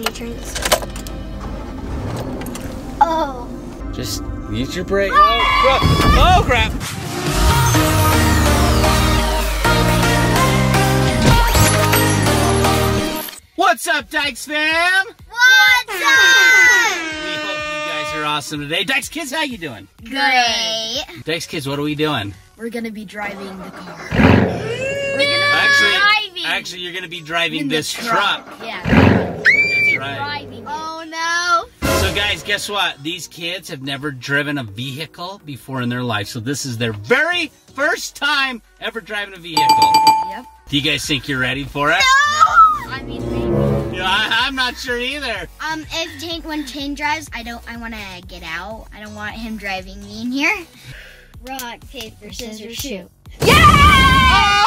me to turn this way. Oh. Just use your brake. Ah! Oh, crap. Oh, crap. What's up, Dyches fam? What's We hope you guys are awesome today. Dyches kids, how you doing? Great. Dyches kids, what are we doing? We're gonna be driving the car. Actually, driving. actually, you're gonna be driving In the this truck. Yeah. That's right. Driving. Oh no. So, guys, guess what? These kids have never driven a vehicle before in their life, so this is their very first time ever driving a vehicle. Yep. Do you guys think you're ready for it? No. I mean, maybe. Yeah, I, I'm not sure either. Um, if Tane, when Tane drives, I don't. I want to get out. I don't want him driving me in here. Rock, paper, scissors, shoot. Oh!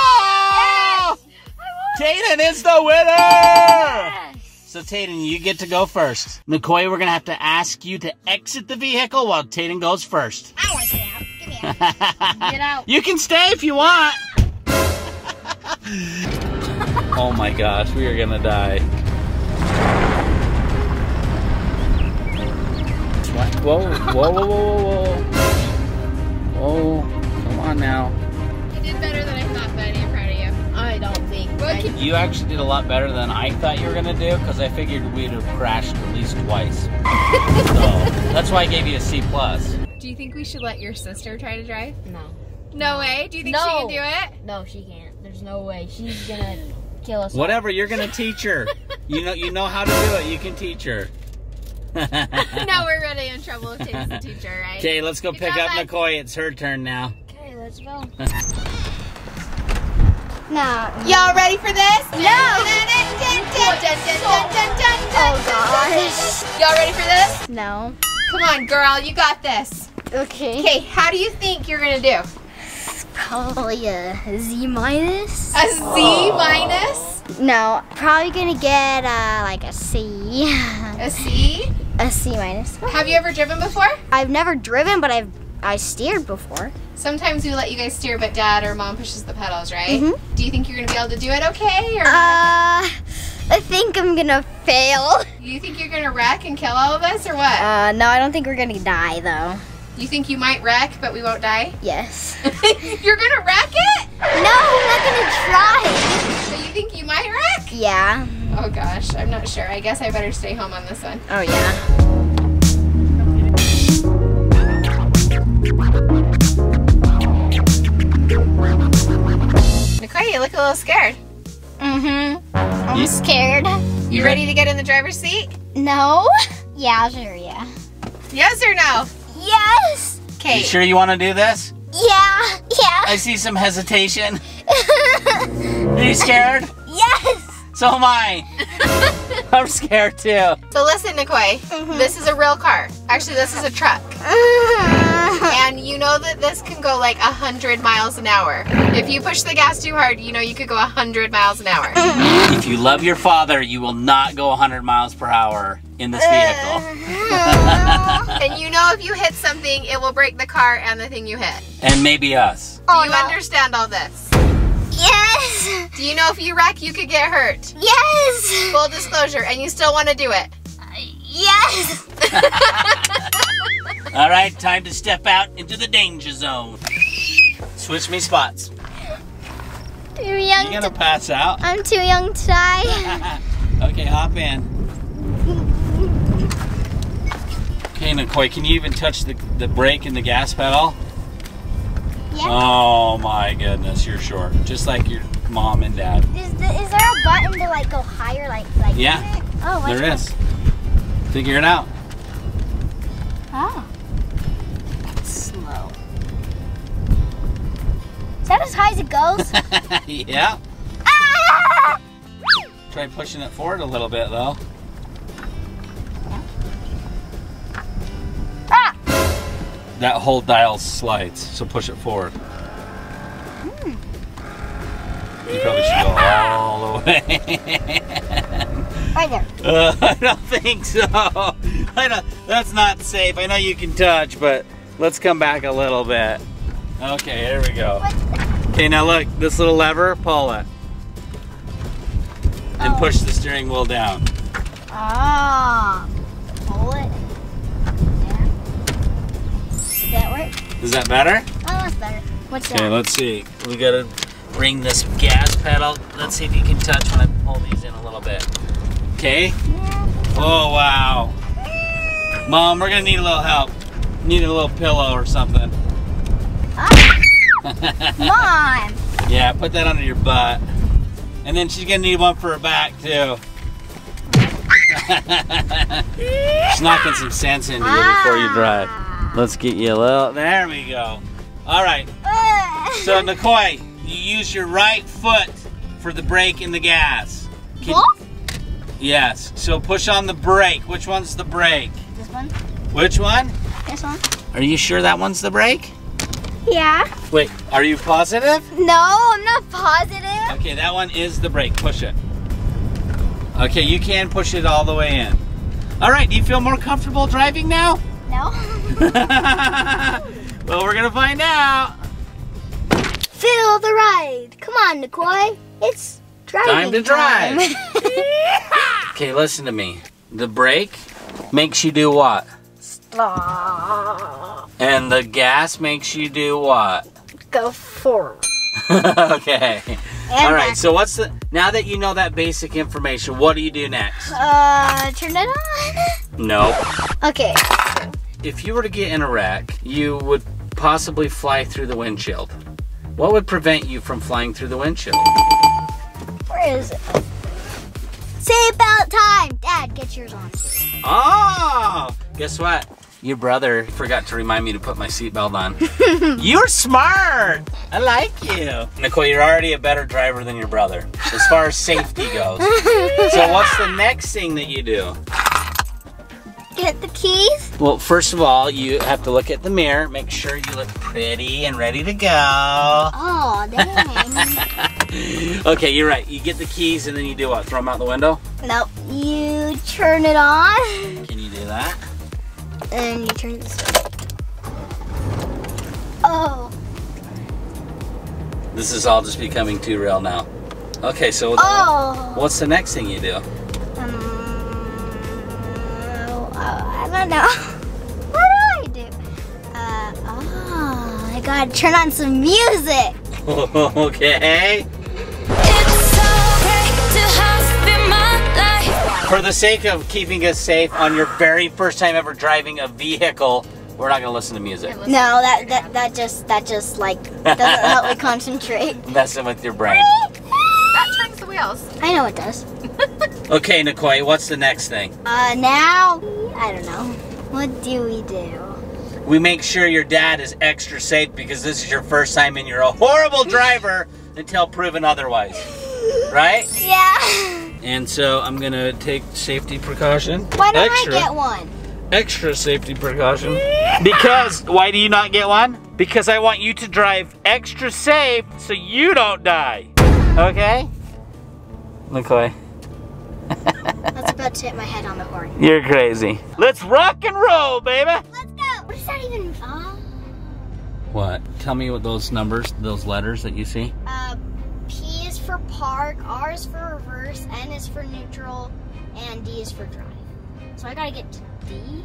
Tayden is the winner! So, Tayden, you get to go first. Nikoi, we're gonna have to ask you to exit the vehicle while Tayden goes first. I want to get out. Get me out. Get out. You can stay if you want. oh my gosh, we are gonna die. Whoa, whoa, whoa, whoa, whoa, whoa. Whoa, come on now. You did better can You actually did a lot better than I thought you were gonna do because I figured we'd have crashed at least twice. so that's why I gave you a C plus. do you think we should let your sister try to drive? No. No way. Do you think she can do it? No, she can't. There's no way. She's gonna kill us. all. Whatever, you're gonna teach her. You know, you know how to do it. You can teach her. now we're really in trouble with Tate's the teacher, right? Okay, let's go Good pick job, up bud. Nikoi. It's her turn now. Okay, let's go. No. Y'all ready for this? No. Oh gosh. Y'all ready for this? No. Come on, girl. You got this. Okay. Okay, how do you think you're gonna do? Probably a Z minus. A Z minus? No, probably gonna get uh, like a C. A C? a C minus. Have you ever driven before? I've never driven, but I've I steered before. Sometimes we let you guys steer, but dad or mom pushes the pedals, right? Mhm. Do you think you're gonna be able to do it okay? Or Uh, I think I'm gonna fail. you think you're gonna wreck and kill all of us, or what? Uh, no, I don't think we're gonna die though. You think you might wreck, but we won't die? Yes. You're gonna wreck it? No, I'm not gonna try. So you think you might wreck? Yeah. Oh gosh, I'm not sure. I guess I better stay home on this one. Oh yeah. Look a little scared. Mm-hmm. I'm You- scared. You ready to get in the driver's seat? No. Yeah, sure. Yeah. Yes or no? Yes. Okay. You sure you want to do this? Yeah. Yeah. I see some hesitation. Are you scared? yes. So am I. I'm scared too. So listen, Nikoi. Mm-hmm. This is a real car. Actually, this is a truck. Mm-hmm. And you know that this can go like 100 miles an hour. If you push the gas too hard, you know you could go 100 miles an hour. Mm-hmm. If you love your father, you will not go 100 miles per hour in this vehicle. Mm-hmm. and you know if you hit something, it will break the car and the thing you hit. And maybe us. Do Oh, you no. understand all this? Yes. Do you know if you wreck, you could get hurt? Yes. Full disclosure, and you still want to do it. Yes. All right, time to step out into the danger zone. Switch me spots. Too young. You young gonna to. pass out? I'm too young to die. okay, hop in. Okay, Nicole, can you even touch the, the brake and the gas pedal? Yeah. Oh my goodness, you're short. Just like your mom and dad. Is, the, is there a button to like go higher, like like? Yeah, Oh, there is. Figure it out. Oh. That's slow. Is that as high as it goes? yeah. ah! Try pushing it forward a little bit though. That whole dial slides, so push it forward. You probably should go all the way. Uh, I don't think so. I don't, that's not safe. I know you can touch, but let's come back a little bit. Okay, here we go. Okay, now look, this little lever, pull it. And push the steering wheel down. Ah. Is that better? Oh, that's better. What's Okay, that? let's see. We gotta bring this gas pedal. Let's see if you can touch when I pull these in a little bit. Okay? Yeah. Oh, wow. Mom, we're gonna need a little help. Need a little pillow or something. Ah! Mom. yeah, put that under your butt. And then she's gonna need one for her back, too. she's knocking some sense into you before you ah. drive. Let's get you a little. There we go. All right. So, Nikoi, you use your right foot for the brake and the gas. Can- Both? Yes. So push on the brake. Which one's the brake? This one? Which one? This one? Are you sure that one's the brake? Yeah. Wait, are you positive? No, I'm not positive. Okay, that one is the brake. Push it. Okay, you can push it all the way in. All right, do you feel more comfortable driving now? No. well, we're gonna find out. Feel the ride. Come on, Nikoi. It's driving Time to drive. Okay, listen to me. The brake makes you do what? Stop. And the gas makes you do what? Go forward. okay. And All right. back. So what's the now that you know that basic information, what do you do next? Uh, turn it on. No. Okay. If you were to get in a wreck, you would possibly fly through the windshield. What would prevent you from flying through the windshield? Where is it? Seatbelt time. Dad, get yours on. Oh, guess what? Your brother forgot to remind me to put my seatbelt on. you're smart. I like you. Nicole, you're already a better driver than your brother as far as safety goes. so what's the next thing that you do? Get the keys. Well, first of all, you have to look at the mirror, make sure you look pretty and ready to go. Oh, dang. Okay, you're right. You get the keys and then you do what? Throw them out the window? nope. You turn it on, Can you do that? and you turn this. Oh. This is all just becoming too real now. Okay, so Oh. what's the next thing you do? Don't know. What do I do? Uh, oh, I gotta turn on some music. okay. It's okay to have in my life. For the sake of keeping us safe on your very first time ever driving a vehicle, we're not gonna listen to music. No, that that that just that just like doesn't help me concentrate. Messing with your brain. That turns the wheels. I know it does. Okay, Nikoi, what's the next thing? Uh, now I don't know. What do we do? We make sure your dad is extra safe because this is your first time and you're a horrible driver until proven otherwise. Right? Yeah. And so I'm gonna take safety precaution. Why don't extra, I get one? extra safety precaution? Because why do you not get one? Because I want you to drive extra safe so you don't die. Okay? Nicole, That's about to hit my head on the horn. you're crazy. Let's rock and roll, baby. Let's go. What is that even? Uh, What? Tell me what those numbers, those letters that you see. uh, P is for park, R is for reverse, N is for neutral, and D is for drive. So I gotta get to D.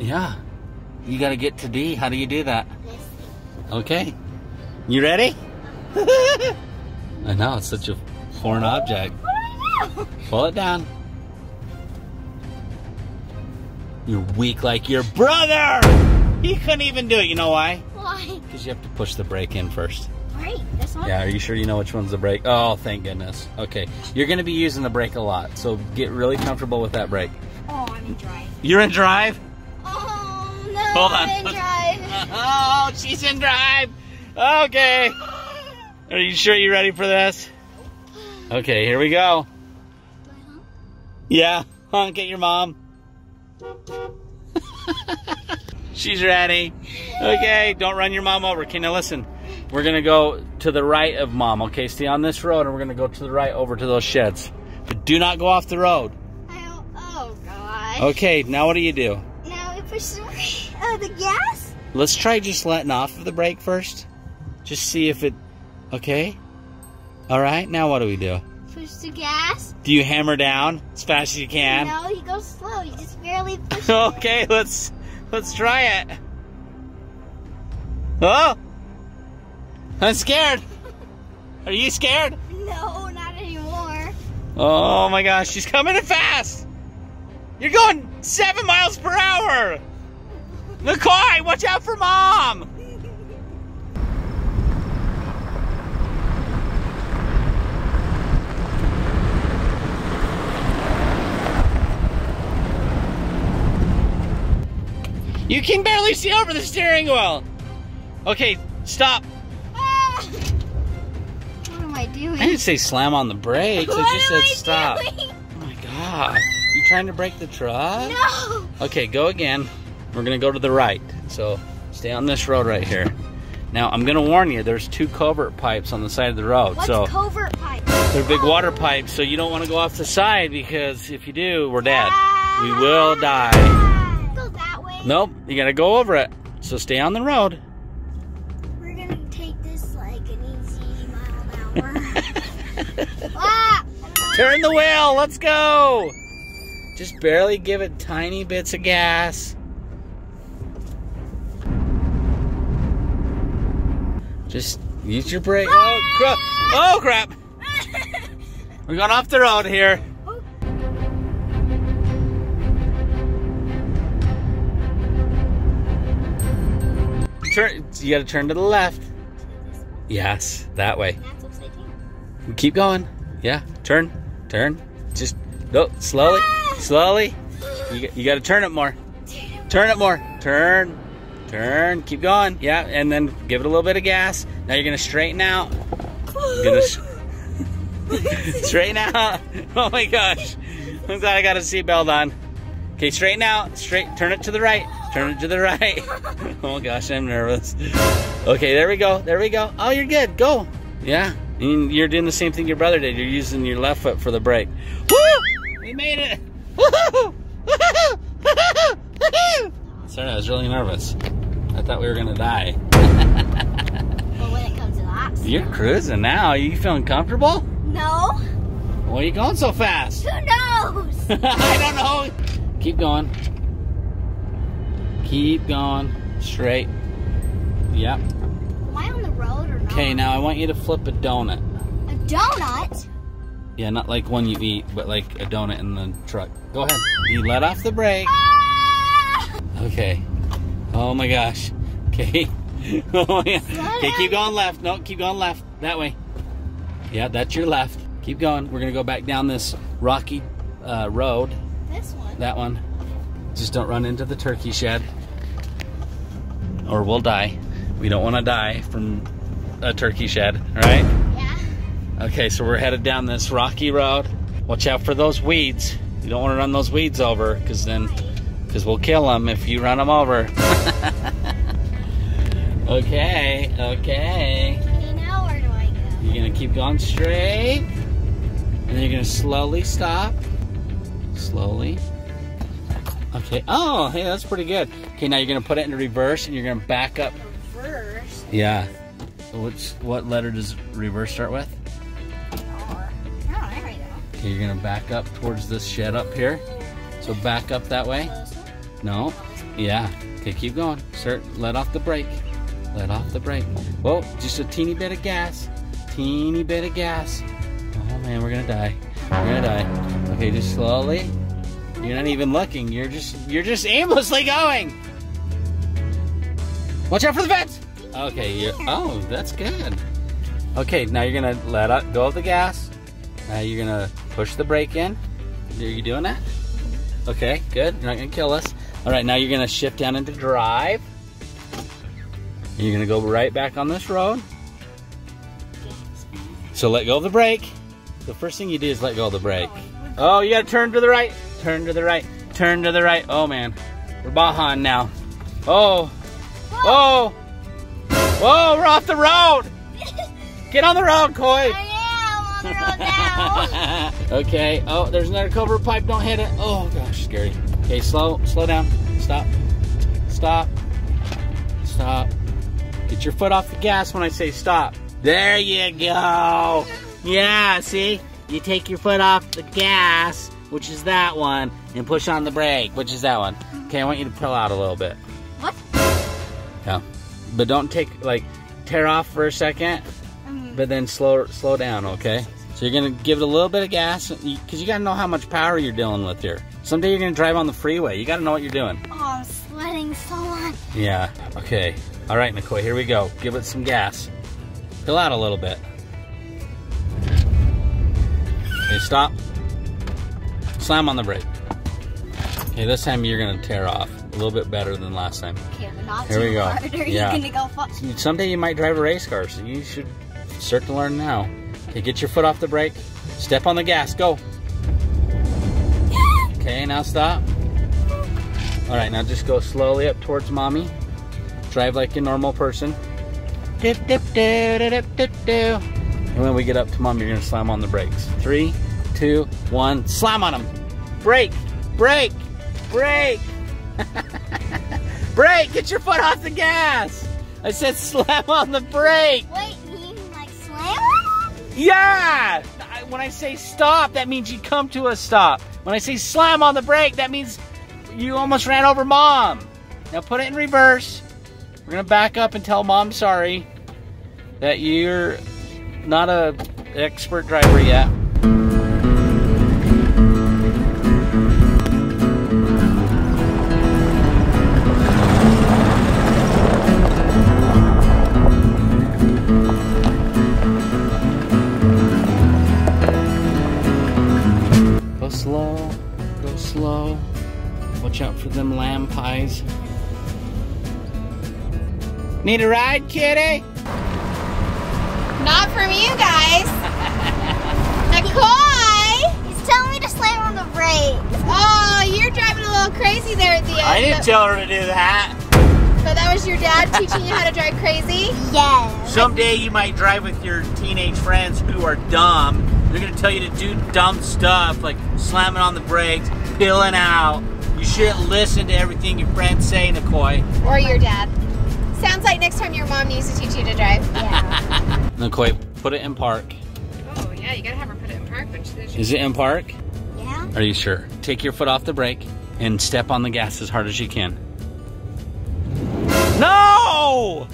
Yeah. You gotta get to D. How do you do that? This. Okay. You ready? I know, it's such a foreign object. What do I do? Pull it down. You're weak like your brother! He couldn't even do it. You know why? Why? Because you have to push the brake in first. Right. This one. Yeah, are you sure you know which one's the brake? Oh, thank goodness. Okay. You're going to be using the brake a lot, so get really comfortable with that brake. Oh, I'm in drive. You're in drive? Oh no. Hold on. I'm in drive. Oh, she's in drive. Okay. Are you sure you're ready for this? Okay, here we go. Yeah, honk at your mom. She's ready. Okay, don't run your mom over. Okay, now listen. We're gonna go to the right of mom. Okay, stay on this road, and we're gonna go to the right over to those sheds. But do not go off the road. I oh god. Okay, now what do you do? Now we push the, uh, the gas. Let's try just letting off of the brake first. Just see if it. Okay. All right. Now what do we do? Push the gas. Do you hammer down as fast as you can? No, he goes slow. He just barely pushes. it. Okay, let's let's try it. Oh, I'm scared. Are you scared? No, not anymore. Oh my gosh, she's coming in fast. You're going seven miles per hour. Nikoi, watch out for mom. You can barely see over the steering wheel. Okay, stop. Ah! What am I doing? I didn't say slam on the brakes. what I just said I stop. doing? Oh my god. You trying to break the truck? No. Okay, go again. We're gonna go to the right. So stay on this road right here. Now I'm gonna warn you, there's two culvert pipes on the side of the road. What's so culvert pipe? they're big water pipes, so you don't wanna go off the side because if you do, we're dead. We will die. Go that way. Nope, you gotta go over it. So stay on the road. We're gonna take this like an easy mile an hour. ah! Turn the wheel, let's go! Just barely give it tiny bits of gas. Just use your brake. Oh crap! Oh crap! We're going off the road here. Turn. You got to turn to the left. Yes, that way. That's upside down. Keep going. Yeah. Turn. Turn. Just go Slowly. Ah! Slowly. You, you got to turn it more. Turn it more. Turn. Turn. Keep going. Yeah. And then give it a little bit of gas. Now you're gonna straighten out. You're gonna straighten out. Oh my gosh. I'm glad I got a seatbelt on. Okay, straighten out. Straight. Turn it to the right. Turn it to the right. Oh gosh, I'm nervous. Okay, there we go. There we go. Oh, you're good. Go. Yeah. And you're doing the same thing your brother did. You're using your left foot for the brake. Woo! We made it. Woo-hoo! Woo-hoo! Sorry, I was really nervous. I thought we were gonna die. But when it comes to that, You're cruising now. you feeling comfortable? no. Why are you going so fast? Who knows? I don't know. Keep going. Keep going. Straight. Yep. Am I on the road or not? Okay, now I want you to flip a donut. A donut? Yeah, not like one you eat, but like a donut in the truck. Go ahead. You let off the brake. Ah! Okay. Oh my gosh. Okay. Oh my God. Okay, keep going left. No, keep going left. That way. Yeah, that's your left. Keep going. We're gonna go back down this rocky uh, road. This one. That one. Just don't run into the turkey shed. Or we'll die. We don't want to die from a turkey shed, right? Yeah. Okay, so we're headed down this rocky road. Watch out for those weeds. You don't want to run those weeds over because then, because we'll kill them if you run them over. okay, okay. Okay, now where do I go? You're gonna keep going straight, and then you're gonna slowly stop. Slowly. Okay. Oh, hey, that's pretty good. Okay, now you're gonna put it into reverse, and you're gonna back up. Reverse. Yeah. Which what letter does reverse start with? R. No, there we go. Okay, you're gonna back up towards this shed up here. So back up that way. No. Yeah. Okay, keep going. Start. Let off the brake. Let off the brake. Whoa, just a teeny bit of gas. Teeny bit of gas. Oh man, we're gonna die. We're gonna die. Okay, just slowly. You're not even looking. You're just you're just aimlessly going. Watch out for the vents. Okay. Oh, that's good. Okay, now you're gonna let out, go of the gas. Now you're gonna push the brake in. Are you doing that? Okay, good. You're not gonna kill us. All right, now you're gonna shift down into drive. You're gonna go right back on this road. So let go of the brake. The first thing you do is let go of the brake. Oh, you gotta turn to the right. Turn to the right. Turn to the right. Oh man, we're behind now. Oh, whoa, whoa, we're off the road. Get on the road, Coy. I am on the road now. okay. Oh, there's another culvert pipe. Don't hit it. Oh gosh, scary. Okay, slow, slow down. Stop. Stop. Stop. Get your foot off the gas when I say stop. There you go. Yeah, see? you take your foot off the gas, which is that one, and push on the brake, which is that one. Okay, I want you to pull out a little bit. What? Yeah. But don't take, like, tear off for a second, Um, but then slow slow down, okay? So you're gonna give it a little bit of gas, because you gotta know how much power you're dealing with here. Someday you're gonna drive on the freeway. You gotta know what you're doing. oh, I'm sweating so much. Yeah, okay. All right, Nicole, here we go. Give it some gas. Fill out a little bit. Okay, stop. Slam on the brake. Okay, this time you're gonna tear off. A little bit better than last time. Okay, not Here we go. hard. Yeah. go? Someday you might drive a race car, so you should start to learn now. Okay, get your foot off the brake. Step on the gas. Go. Okay, now stop. All right, now just go slowly up towards mommy. Drive like a normal person. Dip, dip, do, dip, dip, do. And when we get up to mom, you're gonna slam on the brakes. Three, two, one, slam on them. Brake, brake, brake. brake, get your foot off the gas. I said slam on the brake. Wait, you mean like slam? Yeah! When I say stop, that means you come to a stop. When I say slam on the brake, that means you almost ran over mom. Now put it in reverse. We're gonna back up and tell mom sorry that you're not a expert driver yet. Need a ride, kitty? Not from you guys. Nicole! He's telling me to slam on the brakes. Oh, you're driving a little crazy there at the end. I didn't tell her to do that. But that was your dad teaching you how to drive crazy? Yes. Someday you might drive with your teenage friends who are dumb. They're gonna tell you to do dumb stuff like slamming on the brakes, peeling out. You shouldn't listen to everything your friends say, Nikoi. Or your dad. Sounds like next time your mom needs to teach you to drive. Yeah. Nicole, put it in park. Oh, yeah, you gotta have her put it in park when she's Is it in park? yeah. Are you sure? Take your foot off the brake and step on the gas as hard as you can. No!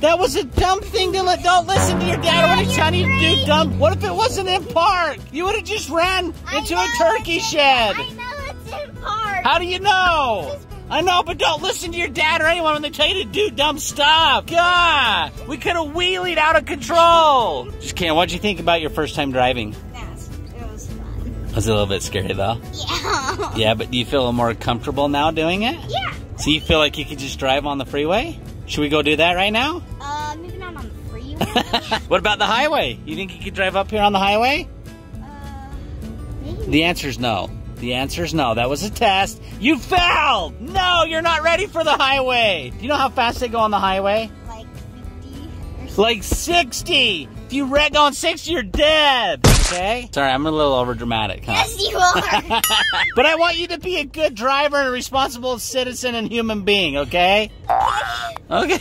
That was a dumb thing to let. Don't listen to your dad when he's telling you to do dumb. What if it wasn't in park? You would have just ran into know a turkey it's in- shed. I know it's in park. How do you know? I know, but don't listen to your dad or anyone when they tell you to do dumb stuff. God, we could have wheelied out of control. Just can't. What'd you think about your first time driving? Yes, it was fun. Was it a little bit scary though? Yeah. Yeah, but do you feel more comfortable now doing it? Yeah. So you feel like you could just drive on the freeway? Should we go do that right now? Uh, maybe not on the freeway. what about the highway? You think you could drive up here on the highway? uh, maybe. The answer's no. The answer is no. That was a test. You failed! No, you're not ready for the highway. Do you know how fast they go on the highway? Like 50. Like 60! If you wreck on 60, you're dead! Okay? Sorry, I'm a little over dramatic, huh? Yes, you are. but I want you to be a good driver and a responsible citizen and human being, okay? Okay.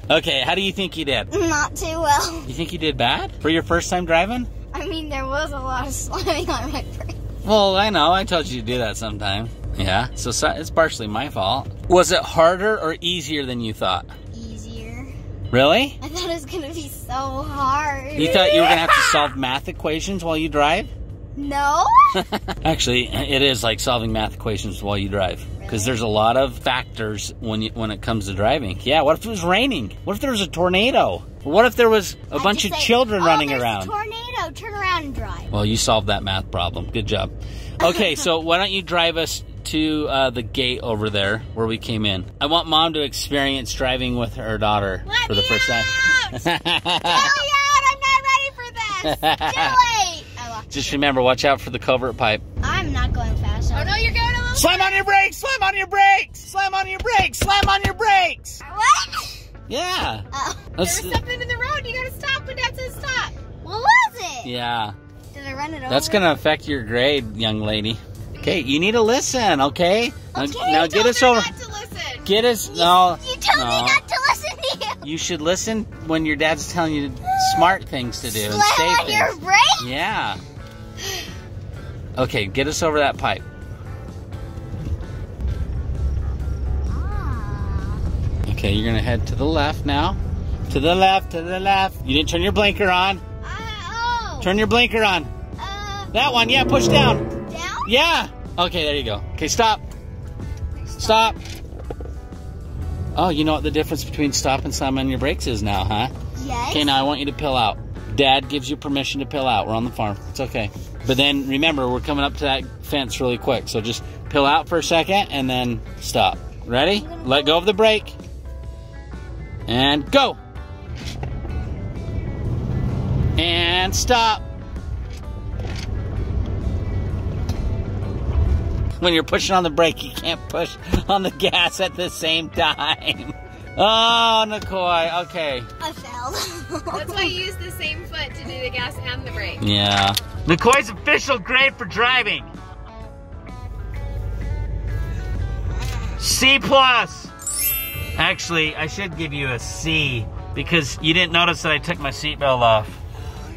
okay, how do you think you did? not too well. You think you did bad for your first time driving? I mean, there was a lot of slamming on my brakes. Well, I know. I told you to do that sometime. Yeah, so, so it's partially my fault. Was it harder or easier than you thought? Easier. Really? I thought it was gonna be so hard. You thought you were gonna have to solve math equations while you drive? No? Actually, it is like solving math equations while you drive. Because there's a lot of factors when you, when it comes to driving. Yeah, what if it was raining? What if there was a tornado? What if there was a I bunch of say, children "Oh, running around? tornado. Turn around and drive. Well, you solved that math problem. Good job. Okay, so why don't you drive us to uh, the gate over there where we came in? I want mom to experience driving with her daughter Let for the me first out! time. Yeah, I'm not ready for this. Too late. Just remember, watch out for the culvert pipe. I'm not going fast. Oh, no, you're going a little Slam on your brakes! Slam on your brakes! Slam on your brakes! Slam on your brakes! What? Yeah. Oh, That's- There's something in the road. You gotta stop when Dad says stop. what was it? yeah. Did I run it over? That's gonna affect your grade, young lady. Okay, you need to listen, okay? Now, Okay, now I get Told us over. not to listen. Get us. No. You told no. me not to listen to you. You should listen when your dad's telling you smart things to do and Slam safe on your brakes? Yeah. Okay, get us over that pipe. Okay, you're gonna head to the left now. To the left, to the left. You didn't turn your blinker on. oh. Turn your blinker on. Uh, That one, yeah, push down. down? Yeah. Okay, there you go. Okay, stop. Stop. Oh, you know what the difference between stop and slam on your brakes is now, huh? Yes. Okay, now I want you to pill out. Dad gives you permission to pill out. We're on the farm. It's okay. But then remember, we're coming up to that fence really quick. So just pill out for a second and then stop. Ready? Let go of the brake. And go. And stop. When you're pushing on the brake, you can't push on the gas at the same time. Oh, Nikoi. Okay. I failed. That's why you use the same foot to do the gas and the brake. Yeah. Nikoi's official grade for driving. C plus. Actually, I should give you a C because you didn't notice that I took my seatbelt off.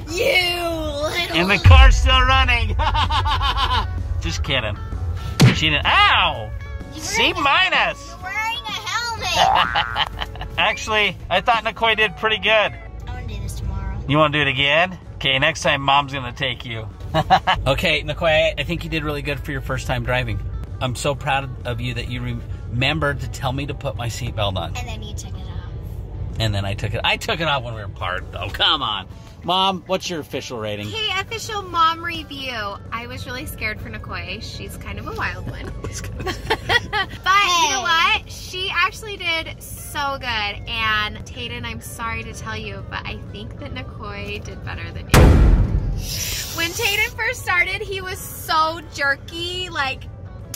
you little. And the car's still running. Just kidding. She didn't. Ow! You're C minus. You're wearing a helmet. Actually, I thought Nikoi did pretty good. I want to do this tomorrow. You want to do it again? Okay, next time mom's gonna take you. okay, Nikoi, I think you did really good for your first time driving. I'm so proud of you that you remembered to tell me to put my seatbelt on. And then you took it off. And then I took it. I took it off when we were apart, though. Come on. Mom, what's your official rating? Hey, official mom review. I was really scared for Nikoi. She's kind of a wild one. but you know what? She actually did so good. And Tayden, I'm sorry to tell you, but I think that Nikoi did better than you. When Tayden first started, he was so jerky, like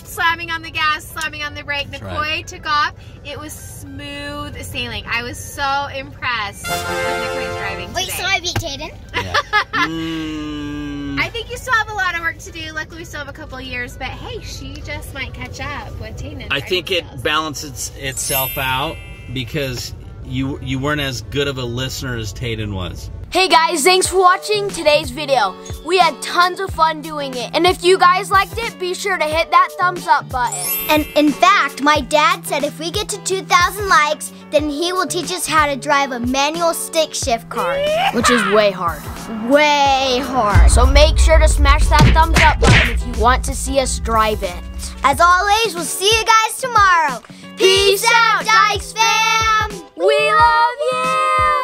slamming on the gas, slamming on the brake. That's Nikoi right. took off. It was smooth sailing. I was so impressed with Nikoi's driving Wait, today. so I beat Tayden? Yeah. Mm, I think you still have a lot of work to do. Luckily, we still have a couple years, but hey, she just might catch up with Tayden. I think it balances itself out because you you weren't as good of a listener as Tayden was. Hey guys, thanks for watching today's video. We had tons of fun doing it. And if you guys liked it, be sure to hit that thumbs up button. And in fact, my dad said if we get to 2,000 likes, then he will teach us how to drive a manual stick shift car. Which is way hard. Way hard. So make sure to smash that thumbs up button if you want to see us drive it. As always, we'll see you guys tomorrow. Peace out, Dyches fam! We love you!